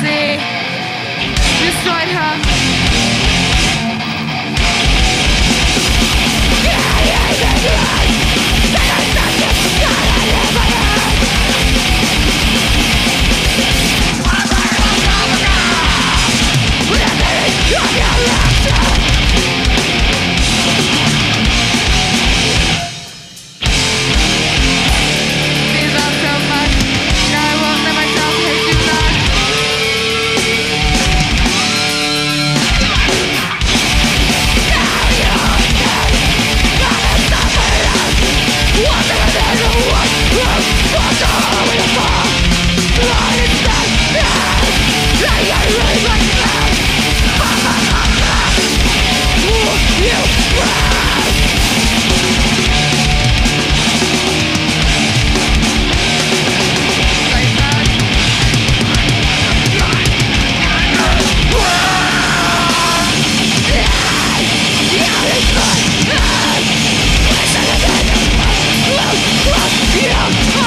Destroy Destroyed her. Yeah Yeah!